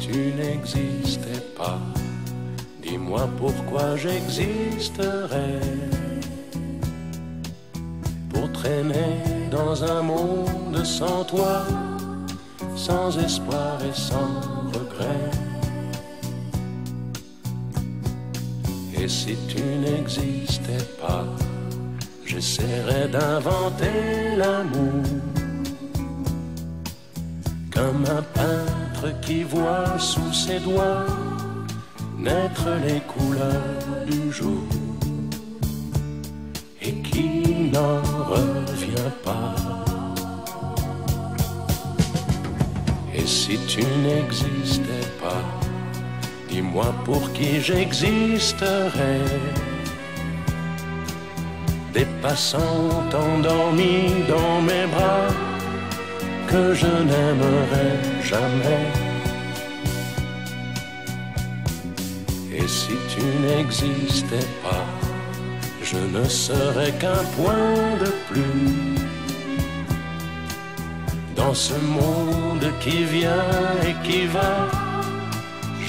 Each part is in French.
tu n'existais pas, dis-moi pourquoi j'existerais. Pour traîner dans un monde sans toi, sans espoir et sans regret. Et si tu n'existais pas, j'essaierais d'inventer l'amour comme un qui voit sous ses doigts naître les couleurs du jour et qui n'en revient pas. Et si tu n'existais pas, dis-moi pour qui j'existerais. Des passants endormis dans mes bras que je n'aimerais jamais. Et si tu n'existais pas, je ne serais qu'un point de plus dans ce monde qui vient et qui va.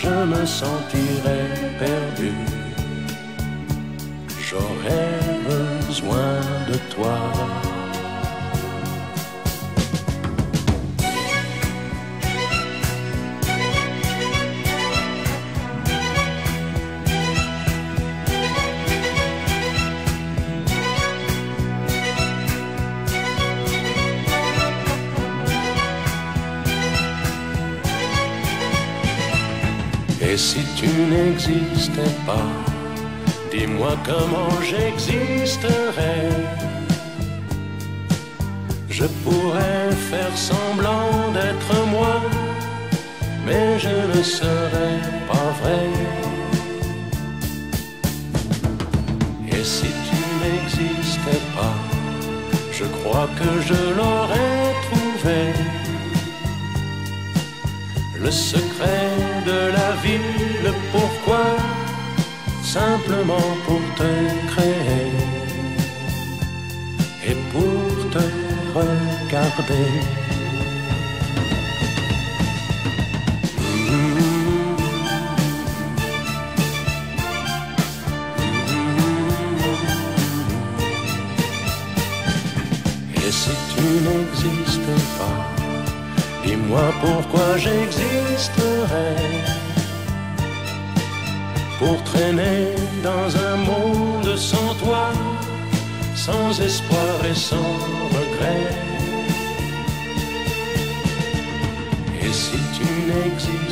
Je me sentirais perdu. J'aurais besoin de toi. Et si tu n'existais pas, dis-moi comment j'existerais. Je pourrais faire semblant d'être moi, mais je ne serais pas vrai. Et si tu n'existais pas, je crois que je l'aurais trouvé le secret simplement pour te créer et pour te regarder. Et si tu n'existais pas, Dis-moi pourquoi j'existerais Pour traîner dans un monde sans toi Sans espoir et sans regret. Et si tu n'existais